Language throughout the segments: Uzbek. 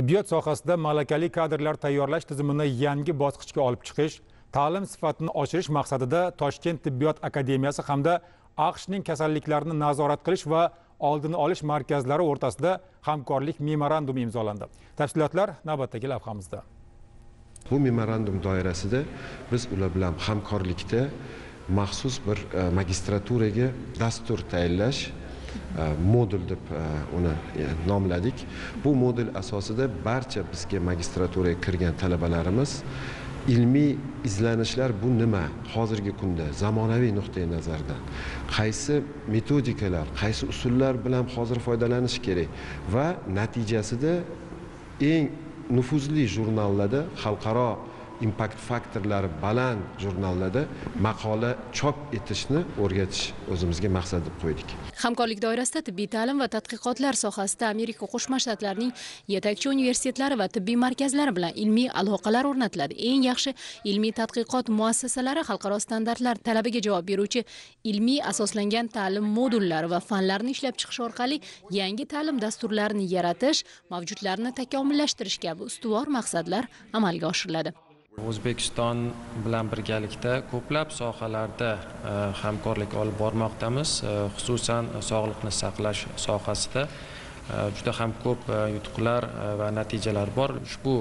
tibbiyot sohasida malakali kadrlar tayyorlash tizimini yangi bosqichga olib chiqish ta'lim sifatini oshirish maqsadida toshkent tibbiyot akademiyasi hamda aqshning kasalliklarni nazorat qilish va oldini olish markazlari o'rtasida hamkorlik memorandumi imzolandi. Tafsilotlar navbatdagi lavhamizda. Bu memorandum doirasida biz ular bilan hamkorlikda maxsus bir e, magistraturaga dastur tayinlash E, modul deb e, uni e, nomladik. Bu modul asosida barcha bizga magistraturaga kirgan talabalarimiz ilmiy izlanishlar bu nima? Hozirgi kunda zamonaviy nuqtai nazardan qaysi metodikalar qaysi usullar bilan hozir foydalanish kerak va natijasida eng nufuzli jurnallarda xalqaro impact faktorlari baland jurnallarda maqola chop etishni o'rgatish o'zimizga maqsad deb qo'ydik. Hamkorlik doirasida tibbiy ta'lim va tadqiqotlar sohasida amerika qo'shma shtatlarining yetakchi universitetlari va tibbiy markazlari bilan ilmiy aloqalar o'rnatiladi. Eng yaxshi ilmiy tadqiqot muassasalari xalqaro standartlar talabiga javob beruvchi ilmiy asoslangan ta'lim modullari va fanlarni ishlab chiqish orqali yangi ta'lim dasturlarini yaratish mavjudlarni takomillashtirish kabi ustuvor maqsadlar amalga oshiriladi. O'zbekiston bilan birgalikda ko'plab sohalarda e, hamkorlik olib bormoqdamiz. E, xususan e, sog'liqni saqlash sohasida juda ham ko'p yutuqlar va natijalar bor. Ushbu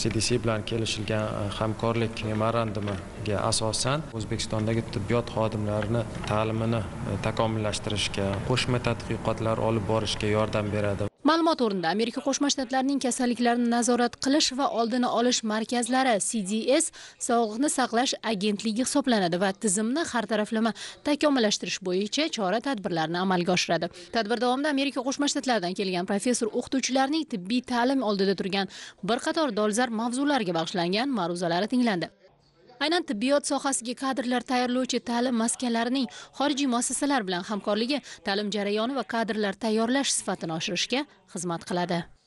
cdc bilan kelishilgan hamkorlik memorandumiga asosan o'zbekistondagi tibbiyot xodimlarini ta'limini takomillashtirishga qo'shma tadqiqotlar olib borishga yordam beradi. Ma'lumot o'rnida amerika qo'shma shtatlarining kasalliklarni nazorat qilish va oldini olish markazlari cds sog'liqni saqlash agentligi hisoblanadi va tizimni har taraflama takomillashtirish bo'yicha chora tadbirlarni amalga oshiradi. Tadbir davomida amerika qo'shma shtatlaridan kelgan professor o'qituvchilarning tibbiy ta'lim oldida turgan bir qator dolzarb mavzularga bag'ishlangan ma'ruzalari tinglandi. Aynan tibbiyot sohasiga kadrlar tayyorlovchi ta'lim maskanlarining xorijiy muassasalar bilan hamkorligi ta'lim jarayoni va kadrlar tayyorlash sifatini oshirishga xizmat qiladi.